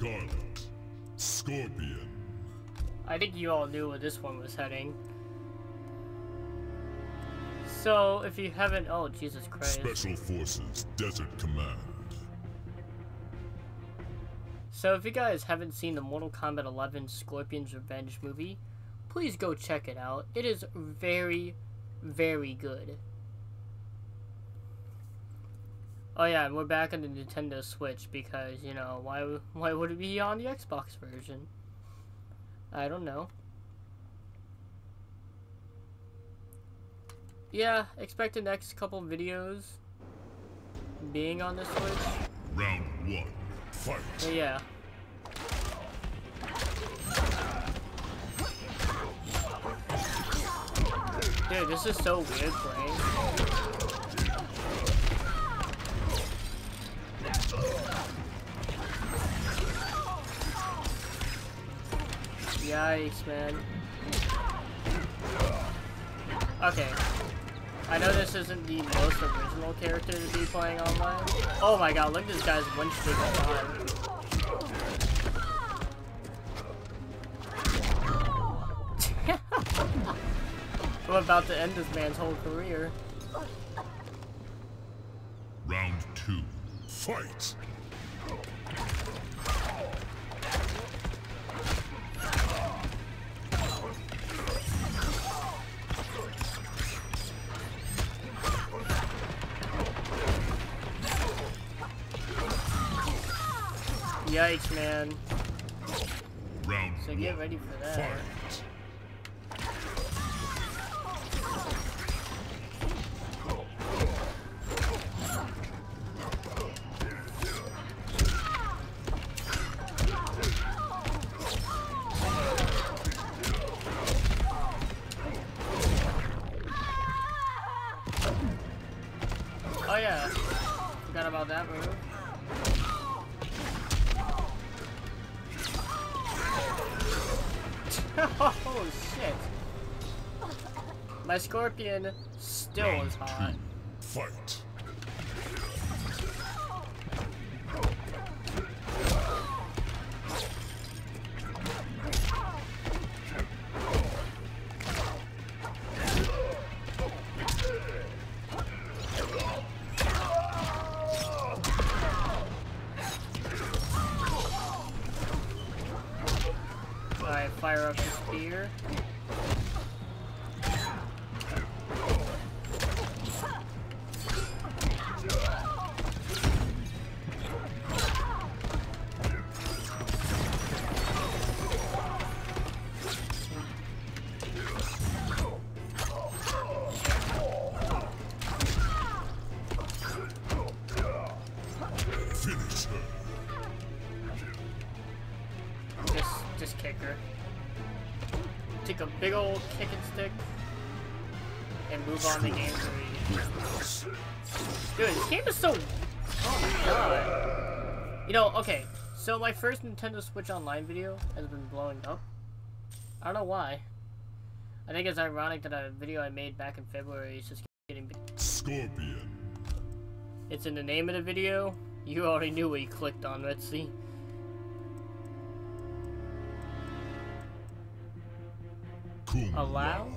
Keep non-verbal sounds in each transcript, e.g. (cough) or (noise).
Skarlet. Scorpion. I think you all knew where this one was heading. So, if you haven't... Oh, Jesus Christ. Special Forces Desert Command. So, if you guys haven't seen the Mortal Kombat 11 Scorpion's Revenge movie, please go check it out. It is very, very good. Oh yeah, and we're back on the Nintendo Switch because, you know, why why would it be on the Xbox version? I don't know. Yeah, expect the next couple videos being on the Switch. Round one. Fight. But yeah. Dude, this is so weird playing. Yikes, man. Okay. I know this isn't the most original character to be playing online. Oh my god, look at this guy's one streak of (laughs) I'm about to end this man's whole career. Round two. Fight. Yikes, man. Round So get ready for that. Fight. Oh yeah. Forgot about that move. (laughs) oh shit. My scorpion still is hot. Fight. Alright, fire up the spear. Just, kick her. Take a big old kicking stick and move on to game three. Dude, this game is so. Oh my god. You know, okay. So my first Nintendo Switch Online video has been blowing up. I don't know why. I think it's ironic that a video I made back in February is just getting. Scorpion. It's in the name of the video. You already knew what you clicked on. Let's see. A Lao?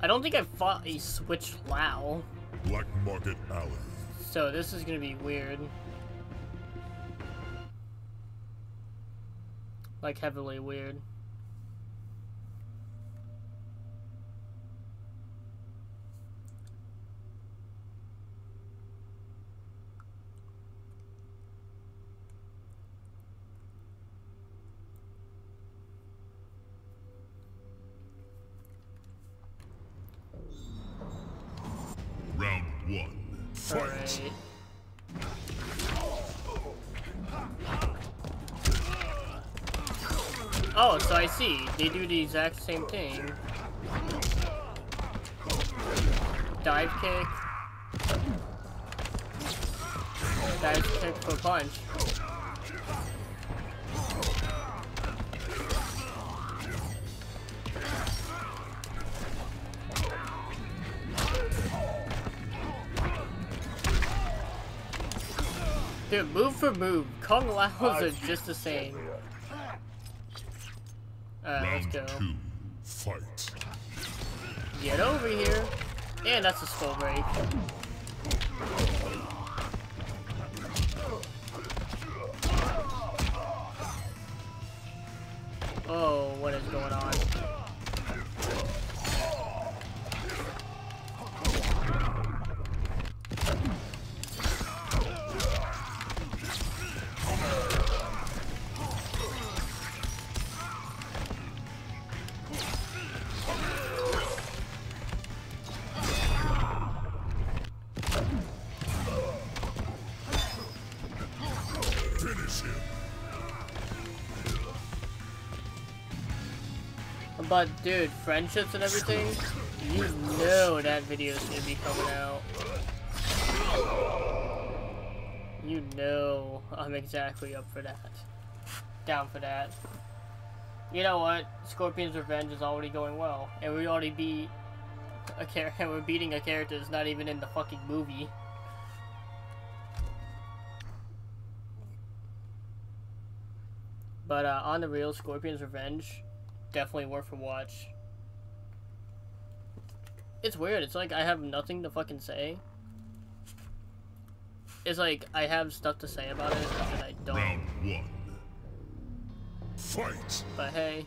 I don't think I fought a Switch Lao. Black Market Alley. So this is gonna be weird. Like heavily weird. Round one. Fight. Oh, so I see. They do the exact same thing. Dive kick. Dive kick for punch. Dude, move for move. Kung Laos are just the same. Alright, let's go. two. Fight. Get over here. And that's a skull break. Oh, what is going on? But dude, friendships and everything, you know that video's gonna be coming out. You know I'm exactly up for that. Down for that. You know what? Scorpion's Revenge is already going well. And we already beat a character (laughs) we're beating a character that's not even in the fucking movie. But uh, on the real, Scorpion's Revenge, definitely worth a watch. It's weird. It's like I have nothing to fucking say. It's like I have stuff to say about it, and I don't. Round one. Fight. But hey,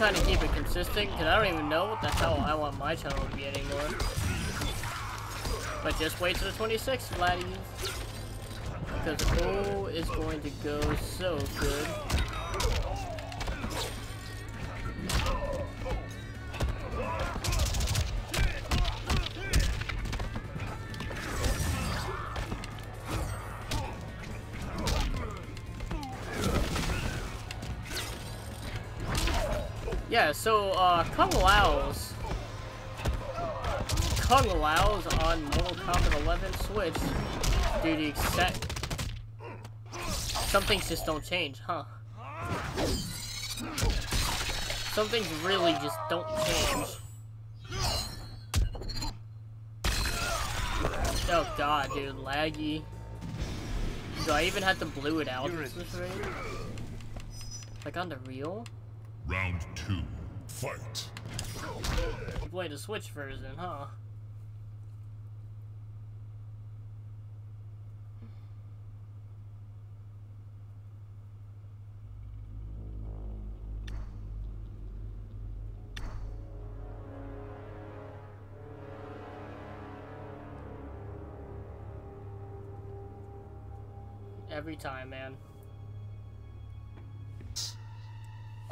trying to keep it consistent because I don't even know what the hell I want my channel to be anymore. But just wait till the 26th, laddies. Because O is going to go so good. Yeah, so, uh, Kung Lao's... Kung Lao's on Mortal Kombat 11 Switch due to exact... Some things just don't change, huh? Some things really just don't change. Oh god, dude, laggy. Do I even have to blue it out? Like on the real? Round two. Fight. You play the Switch version, huh? Every time, man.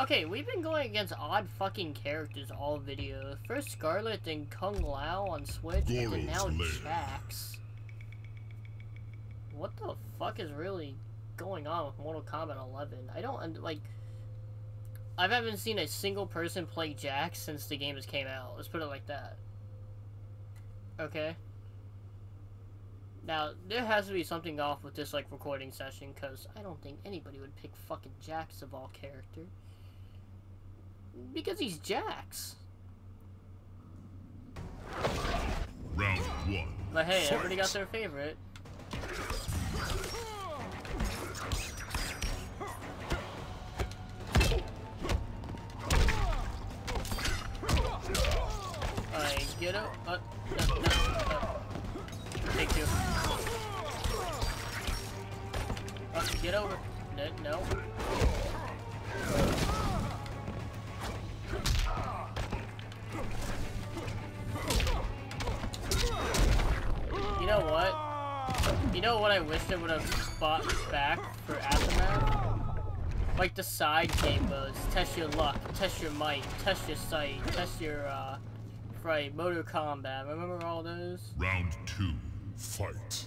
Okay, we've been going against odd fucking characters all video. First Skarlet, then Kung Lao on Switch, and now Lair. Jax. What the fuck is really going on with Mortal Kombat 11? I don't, like... I haven't seen a single person play Jax since the game has came out. Let's put it like that. Okay? Now, there has to be something off with this, like, recording session, because I don't think anybody would pick fucking Jax of all character. Because he's Jax. Round one. But hey, everybody got their favorite. Alright, get up. Uh, no, no, no. Take two. Uh, get over. No. Know what? You know what I wish they would have bought back for Aftermath? Like the side game modes. Test your luck, test your might, test your sight, test your, uh, fright, Mortal Kombat. Remember all those? Round two. Fight.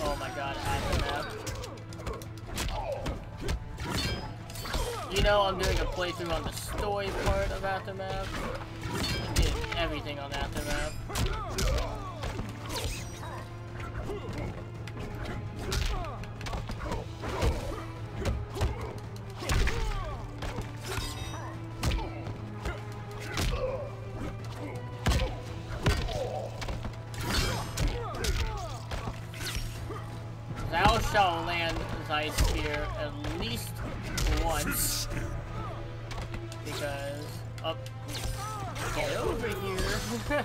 Oh my god, Aftermath. You know I'm doing a playthrough on the story part of Aftermath. Did everything on Aftermath. Thou shalt land thy spear at least once. Because up get over here. (laughs)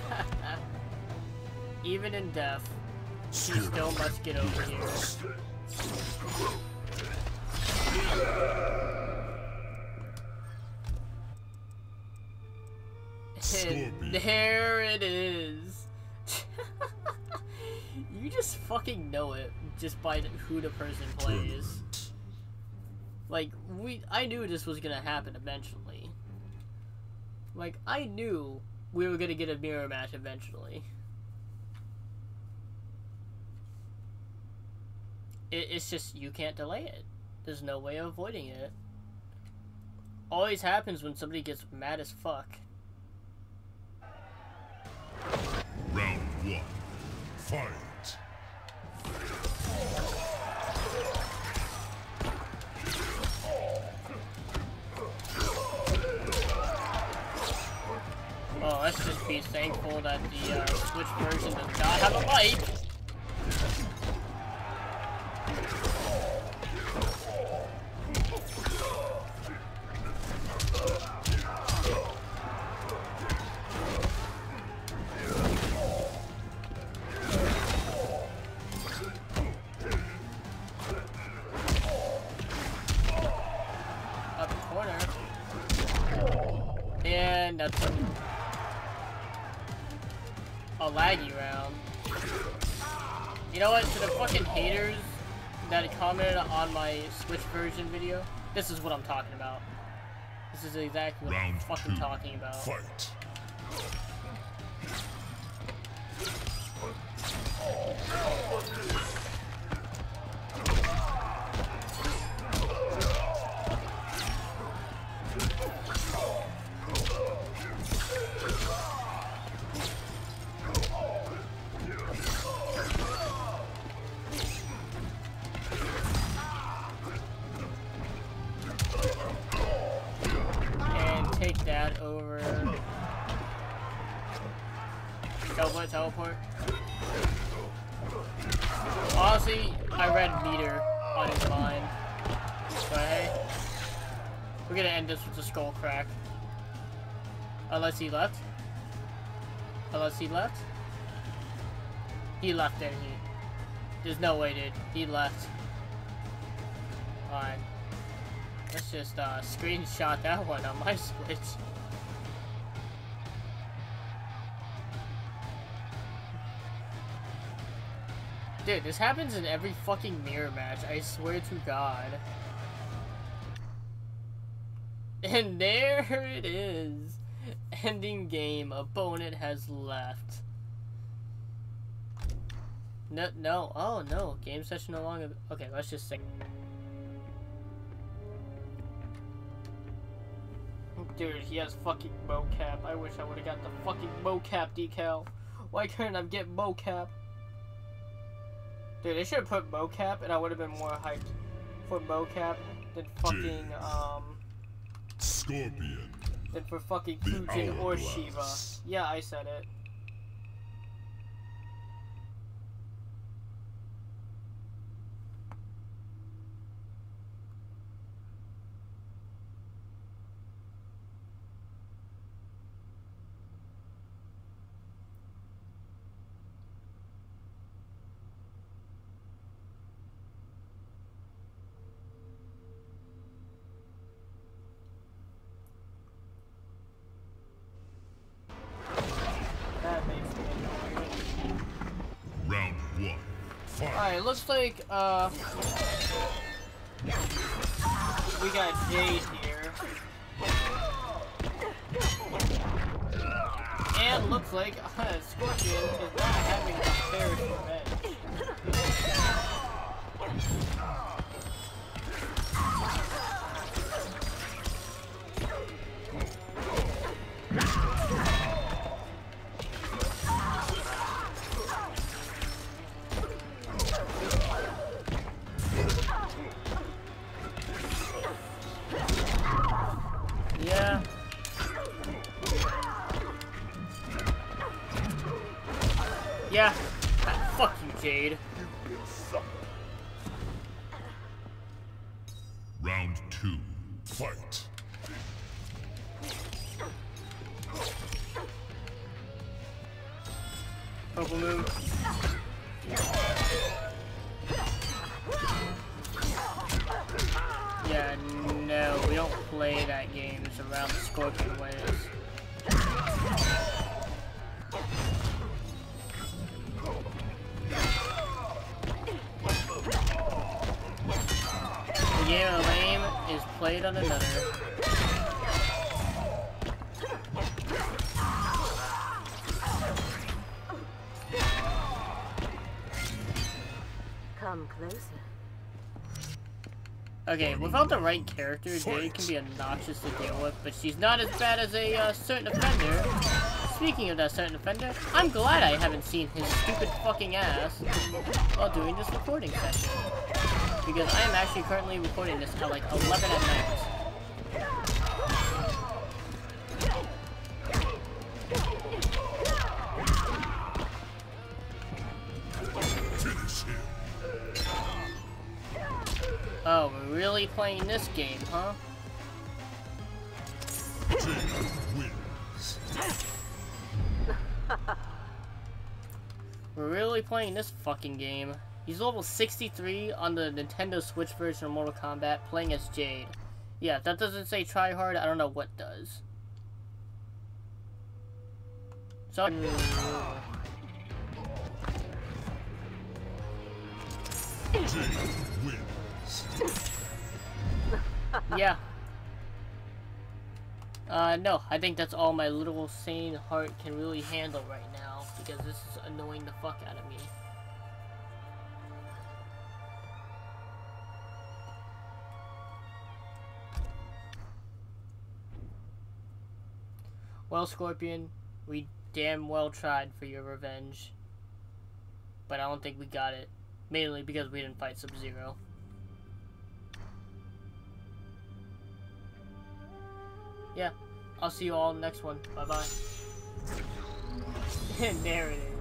Even in death she still must get over here. And (laughs) there it is. (laughs) you just fucking know it just by who the person plays. Like we, I knew this was gonna happen eventually. Like I knew we were gonna get a mirror match eventually. It, it's just you can't delay it. There's no way of avoiding it. Always happens when somebody gets mad as fuck. Round one. Fight. Oh, let's just be thankful that the uh, Switch version does not have a mic. And that's a, laggy round. You know what? To the fucking haters that commented on my Switch version video, this is what I'm talking about. This is exactly what I'm fucking two. talking about. Fight. On his mind. But hey, we're gonna end this with a skull crack. Unless he left. Unless he left. He left, didn't he? There's no way, dude. He left. Alright. Let's just uh, screenshot that (laughs) one on my Switch. Dude, this happens in every fucking mirror match, I swear to God. And (laughs) there it is. Ending game, opponent has left. No, no, oh no, game session no longer. Okay, let's just sing. Dude, he has fucking Mokap. I wish I would have got the fucking Mokap decal. Why couldn't I get Mokap? Dude, they should have put Mokap and I would have been more hyped for Mokap than fucking, um, Scorpion. than for fucking The Fujin or Sheeva. Yeah, I said it. That makes me annoyed. Round one. Fight. Alright, looks like, uh... We got Jade here. And looks like uh, (laughs) Scorpion is not having a fair revenge. Yeah. Ah, fuck you, Jade. You. Round two. Fight. Purple move. Yeah, no, we don't play that game. It's around the Scorpion Waves. Is played on another. Come closer. Okay, without the right character, Jade can be obnoxious to deal with, but she's not as bad as a uh, certain offender. Speaking of that certain offender, I'm glad I haven't seen his stupid fucking ass while doing this recording session. Because I am actually currently recording this at like 11 at night. Oh, we're really playing this game, huh? (laughs) We're really playing this fucking game. He's level 63 on the Nintendo Switch version of Mortal Kombat, playing as Jade. Yeah, that doesn't say try hard, I don't know what does. So, (laughs) yeah. Uh, no, I think that's all my little sane heart can really handle right now, because this is annoying the fuck out of me. Well, Scorpion, we damn well tried for your revenge. But I don't think we got it. Mainly because we didn't fight Sub-Zero. Yeah, I'll see you all next one. Bye bye. And there it is.